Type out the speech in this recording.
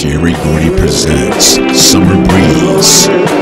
Sherry Gordy presents Summer Breeze.